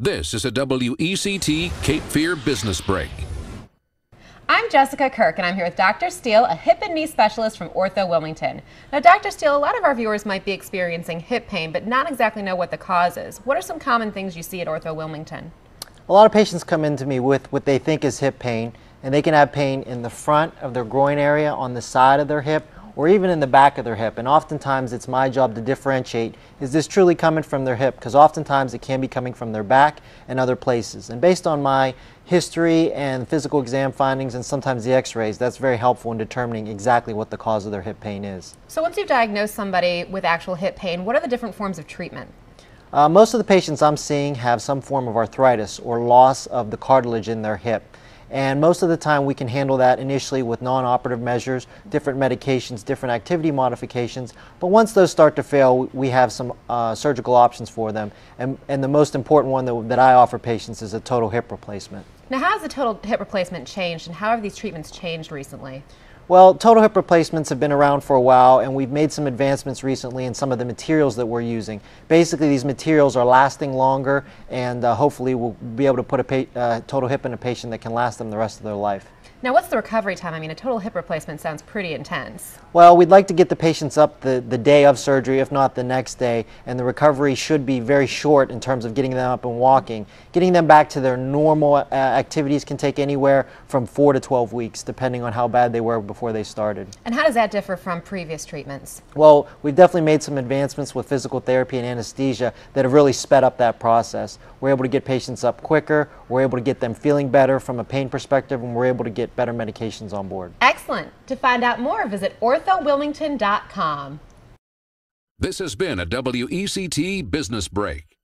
This is a WECT Cape Fear Business Break. I'm Jessica Kirk, and I'm here with Dr. Steele, a hip and knee specialist from Ortho Wilmington. Now, Dr. Steele, a lot of our viewers might be experiencing hip pain, but not exactly know what the cause is. What are some common things you see at Ortho Wilmington? A lot of patients come into me with what they think is hip pain, and they can have pain in the front of their groin area, on the side of their hip, or even in the back of their hip. And oftentimes it's my job to differentiate, is this truly coming from their hip? Because oftentimes it can be coming from their back and other places. And based on my history and physical exam findings and sometimes the x-rays, that's very helpful in determining exactly what the cause of their hip pain is. So once you've diagnosed somebody with actual hip pain, what are the different forms of treatment? Uh, most of the patients I'm seeing have some form of arthritis or loss of the cartilage in their hip. And most of the time we can handle that initially with non-operative measures, different medications, different activity modifications. But once those start to fail, we have some uh, surgical options for them. And, and the most important one that, that I offer patients is a total hip replacement. Now how has the total hip replacement changed and how have these treatments changed recently? Well, total hip replacements have been around for a while and we've made some advancements recently in some of the materials that we're using. Basically, these materials are lasting longer and uh, hopefully we'll be able to put a uh, total hip in a patient that can last them the rest of their life. Now, what's the recovery time? I mean, a total hip replacement sounds pretty intense. Well, we'd like to get the patients up the, the day of surgery, if not the next day, and the recovery should be very short in terms of getting them up and walking. Getting them back to their normal uh, activities can take anywhere from 4 to 12 weeks, depending on how bad they were before they started. And how does that differ from previous treatments? Well, we've definitely made some advancements with physical therapy and anesthesia that have really sped up that process. We're able to get patients up quicker, we're able to get them feeling better from a pain perspective, and we're able to get get better medications on board. Excellent. To find out more, visit orthowilmington.com. This has been a WECT Business Break.